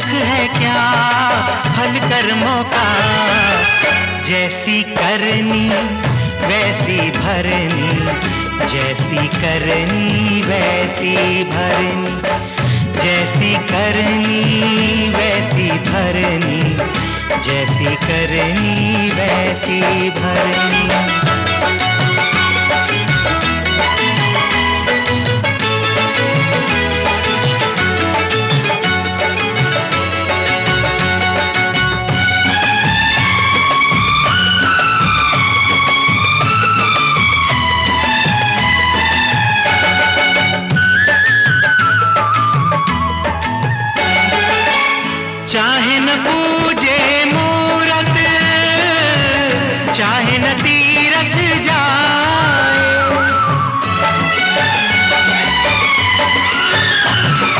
दुख है क्या? फल कर्मों का। जैसी करनी, वैसी भरनी। जैसी करनी, वैसी भरनी। जैसी करनी, वैसी भरनी। जैसी करनी, वैसी भरनी। चाहे न तीरथ जाए।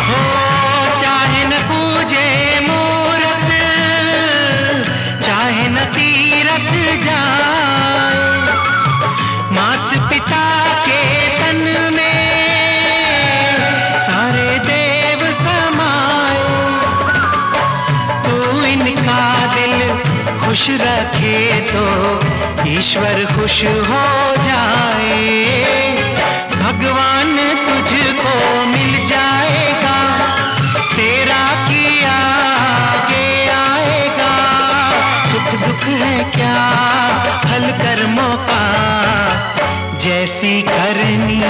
हो, चाहे न पूजे मूरत, चाहे न तीरथ जाए। मात पिता के तन में सारे देव समाए। तू इनका दिल खुश रखे तो ईश्वर खुश हो जाए, भगवान तुझको मिल जाएगा, तेरा किया आगे आएगा। सुख दुख है क्या? हल कर्मों का जैसी करनी,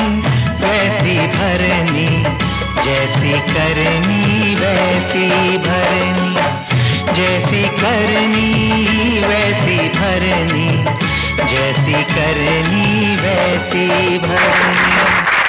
वैसी भरनी, जैसी करनी, वैसी भरनी, जैसी करनी, वैसी भरनी। करनी वैसी भरनी